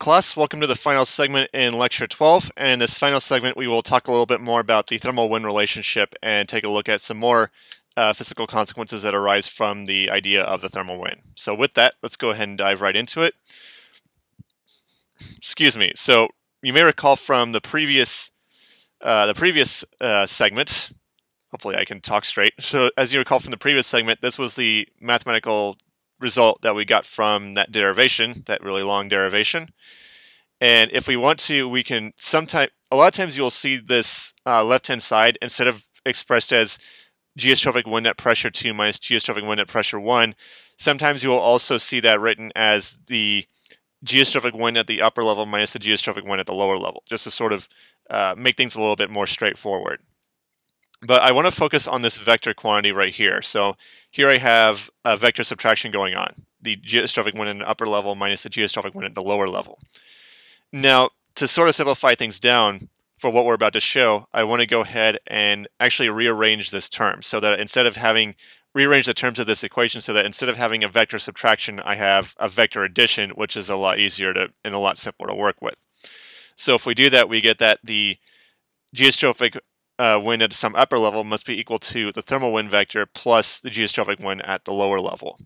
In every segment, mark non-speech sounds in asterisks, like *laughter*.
class, welcome to the final segment in lecture 12. And in this final segment, we will talk a little bit more about the thermal wind relationship and take a look at some more uh, physical consequences that arise from the idea of the thermal wind. So with that, let's go ahead and dive right into it. Excuse me. So you may recall from the previous uh, the previous uh, segment, hopefully I can talk straight. *laughs* So as you recall from the previous segment, this was the mathematical result that we got from that derivation, that really long derivation. And if we want to, we can sometimes, a lot of times you'll see this uh, left-hand side, instead of expressed as geostrophic wind net pressure 2 minus geostrophic wind net pressure 1, sometimes you will also see that written as the geostrophic wind at the upper level minus the geostrophic wind at the lower level, just to sort of uh, make things a little bit more straightforward. But I want to focus on this vector quantity right here. So here I have a vector subtraction going on. The geostrophic one at the upper level minus the geostrophic one at the lower level. Now, to sort of simplify things down for what we're about to show, I want to go ahead and actually rearrange this term so that instead of having rearrange the terms of this equation so that instead of having a vector subtraction, I have a vector addition, which is a lot easier to and a lot simpler to work with. So if we do that, we get that the geostrophic uh, wind at some upper level must be equal to the thermal wind vector plus the geostrophic wind at the lower level.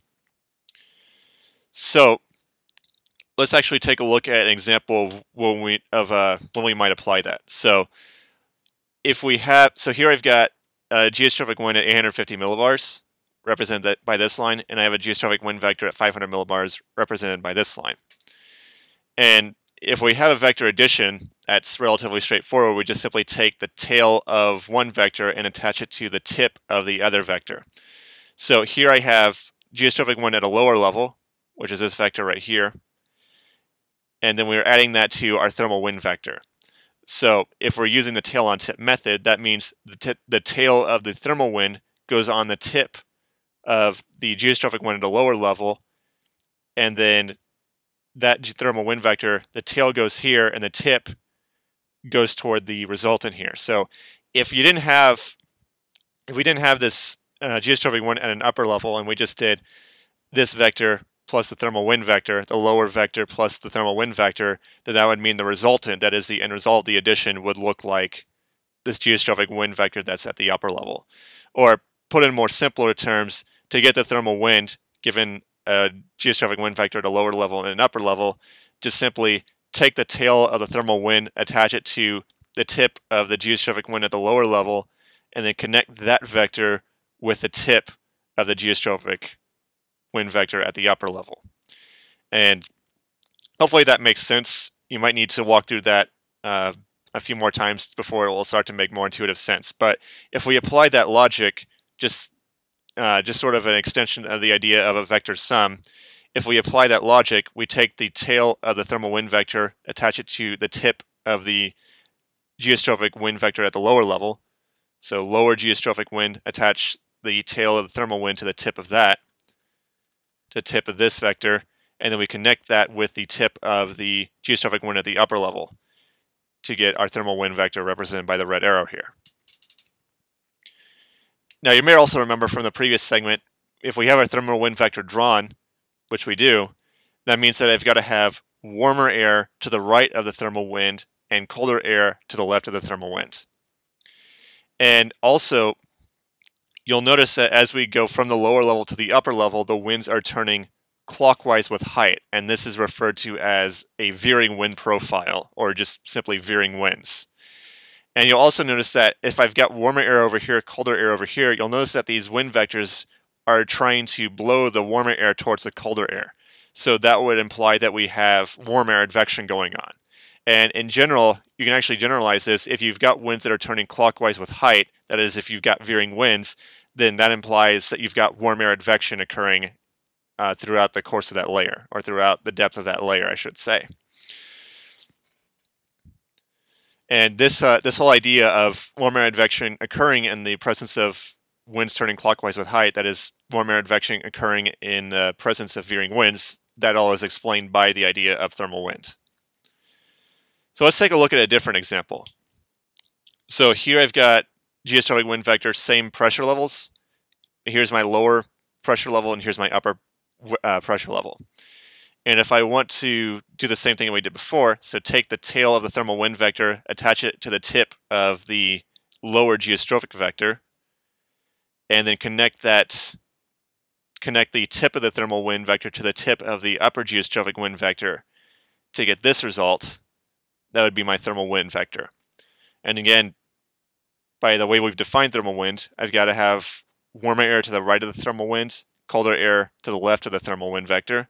So let's actually take a look at an example of when we of uh, when we might apply that. So if we have, so here I've got a geostrophic wind at 850 millibars, represented by this line, and I have a geostrophic wind vector at 500 millibars, represented by this line. And if we have a vector addition, that's relatively straightforward. We just simply take the tail of one vector and attach it to the tip of the other vector. So here I have geostrophic wind at a lower level, which is this vector right here. And then we're adding that to our thermal wind vector. So if we're using the tail on tip method, that means the, tip, the tail of the thermal wind goes on the tip of the geostrophic wind at a lower level, and then that thermal wind vector, the tail goes here and the tip goes toward the resultant here. So if you didn't have, if we didn't have this uh, geostrophic wind at an upper level and we just did this vector plus the thermal wind vector, the lower vector plus the thermal wind vector, then that would mean the resultant, that is the end result the addition, would look like this geostrophic wind vector that's at the upper level. Or put in more simpler terms, to get the thermal wind, given a geostrophic wind vector at a lower level and an upper level, just simply take the tail of the thermal wind, attach it to the tip of the geostrophic wind at the lower level, and then connect that vector with the tip of the geostrophic wind vector at the upper level. And hopefully that makes sense. You might need to walk through that uh, a few more times before it will start to make more intuitive sense. But if we apply that logic, just uh, just sort of an extension of the idea of a vector sum. If we apply that logic, we take the tail of the thermal wind vector, attach it to the tip of the geostrophic wind vector at the lower level. So lower geostrophic wind, attach the tail of the thermal wind to the tip of that, to the tip of this vector, and then we connect that with the tip of the geostrophic wind at the upper level to get our thermal wind vector represented by the red arrow here. Now you may also remember from the previous segment, if we have our thermal wind vector drawn, which we do, that means that I've got to have warmer air to the right of the thermal wind and colder air to the left of the thermal wind. And also, you'll notice that as we go from the lower level to the upper level, the winds are turning clockwise with height, and this is referred to as a veering wind profile, or just simply veering winds. And you'll also notice that if I've got warmer air over here, colder air over here, you'll notice that these wind vectors are trying to blow the warmer air towards the colder air. So that would imply that we have warm air advection going on. And in general, you can actually generalize this. If you've got winds that are turning clockwise with height, that is, if you've got veering winds, then that implies that you've got warm air advection occurring uh, throughout the course of that layer, or throughout the depth of that layer, I should say. And this uh, this whole idea of warm air advection occurring in the presence of winds turning clockwise with height, that is warm air advection occurring in the presence of veering winds, that all is explained by the idea of thermal wind. So let's take a look at a different example. So here I've got geostrophic wind vector, same pressure levels. Here's my lower pressure level and here's my upper uh, pressure level. And if I want to do the same thing we did before, so take the tail of the thermal wind vector, attach it to the tip of the lower geostrophic vector, and then connect that connect the tip of the thermal wind vector to the tip of the upper geostrophic wind vector to get this result, that would be my thermal wind vector. And again, by the way we've defined thermal wind, I've got to have warmer air to the right of the thermal wind, colder air to the left of the thermal wind vector.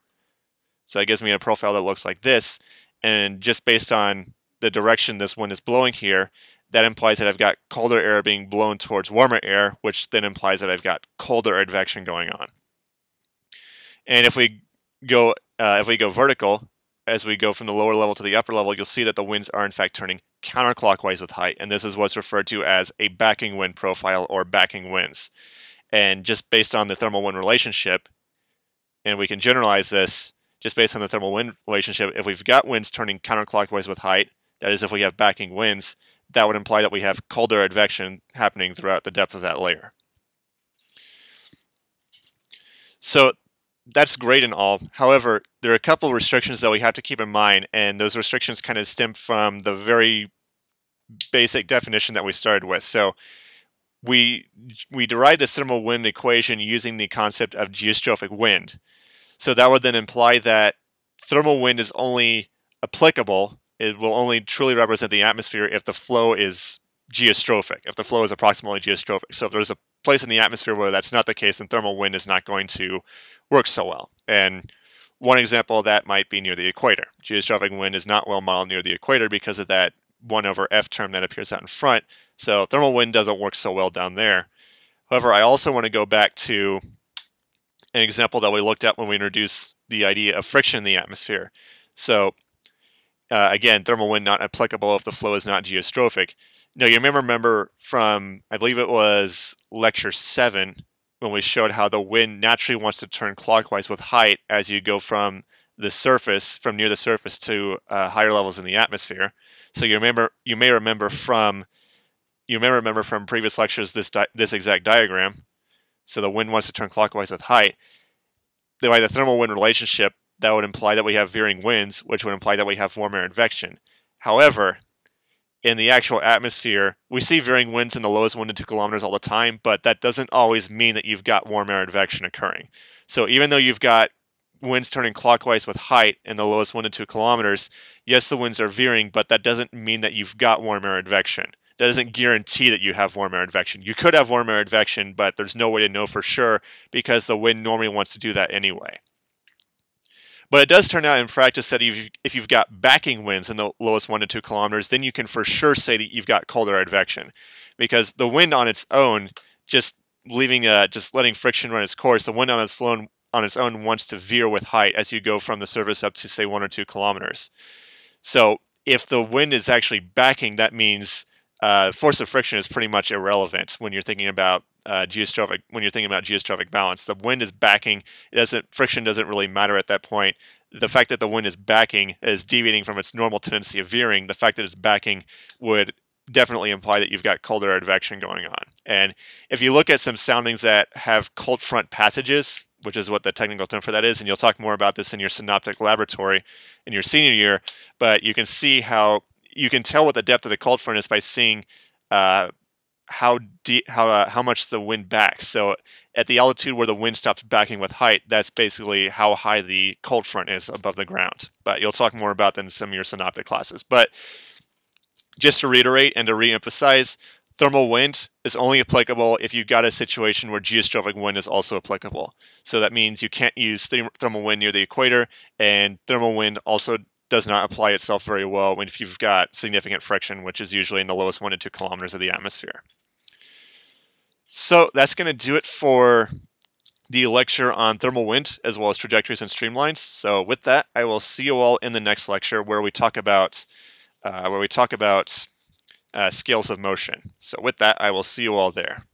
So that gives me a profile that looks like this. And just based on the direction this wind is blowing here, that implies that I've got colder air being blown towards warmer air, which then implies that I've got cold air advection going on. And if we go uh, if we go vertical, as we go from the lower level to the upper level, you'll see that the winds are in fact turning counterclockwise with height, and this is what's referred to as a backing wind profile or backing winds. And just based on the thermal wind relationship, and we can generalize this, just based on the thermal wind relationship, if we've got winds turning counterclockwise with height, that is if we have backing winds, that would imply that we have cold air advection happening throughout the depth of that layer. So that's great and all. However, there are a couple restrictions that we have to keep in mind, and those restrictions kind of stem from the very basic definition that we started with. So we we derived the thermal wind equation using the concept of geostrophic wind. So that would then imply that thermal wind is only applicable, it will only truly represent the atmosphere if the flow is geostrophic, if the flow is approximately geostrophic. So if there's a place in the atmosphere where that's not the case, then thermal wind is not going to work so well. And one example of that might be near the equator. Geostrophic wind is not well modeled near the equator because of that 1 over F term that appears out in front. So thermal wind doesn't work so well down there. However, I also want to go back to an example that we looked at when we introduced the idea of friction in the atmosphere. So uh, again, thermal wind not applicable if the flow is not geostrophic. Now, you may remember from, I believe it was lecture 7, when we showed how the wind naturally wants to turn clockwise with height as you go from the surface, from near the surface to uh, higher levels in the atmosphere. So you remember, you may remember from, you may remember from previous lectures this this exact diagram. So the wind wants to turn clockwise with height. By the thermal wind relationship, that would imply that we have veering winds, which would imply that we have warm air advection. However, in the actual atmosphere, we see veering winds in the lowest one to two kilometers all the time, but that doesn't always mean that you've got warm air advection occurring. So even though you've got winds turning clockwise with height in the lowest one to two kilometers, yes, the winds are veering, but that doesn't mean that you've got warm air advection. That doesn't guarantee that you have warm air advection. You could have warm air advection, but there's no way to know for sure because the wind normally wants to do that anyway. But it does turn out in practice that if, if you've got backing winds in the lowest one to two kilometers, then you can for sure say that you've got cold air advection, because the wind on its own, just leaving uh, just letting friction run its course, the wind on its own on its own wants to veer with height as you go from the surface up to say one or two kilometers. So if the wind is actually backing, that means uh, force of friction is pretty much irrelevant when you're thinking about uh, geostrophic when you're thinking about geostrophic balance. The wind is backing. It doesn't friction doesn't really matter at that point. The fact that the wind is backing is deviating from its normal tendency of veering. The fact that it's backing would definitely imply that you've got cold air advection going on. And if you look at some soundings that have cold front passages, which is what the technical term for that is, and you'll talk more about this in your synoptic laboratory in your senior year, but you can see how you can tell what the depth of the cold front is by seeing uh, how deep, how uh, how much the wind backs. So at the altitude where the wind stops backing with height, that's basically how high the cold front is above the ground. But you'll talk more about that in some of your synoptic classes. But just to reiterate and to re-emphasize, thermal wind is only applicable if you've got a situation where geostrophic wind is also applicable. So that means you can't use thermal wind near the equator, and thermal wind also does not apply itself very well when if you've got significant friction, which is usually in the lowest one to two kilometers of the atmosphere. So that's going to do it for the lecture on thermal wind as well as trajectories and streamlines. So with that, I will see you all in the next lecture where we talk about uh, where we talk about uh, scales of motion. So with that, I will see you all there.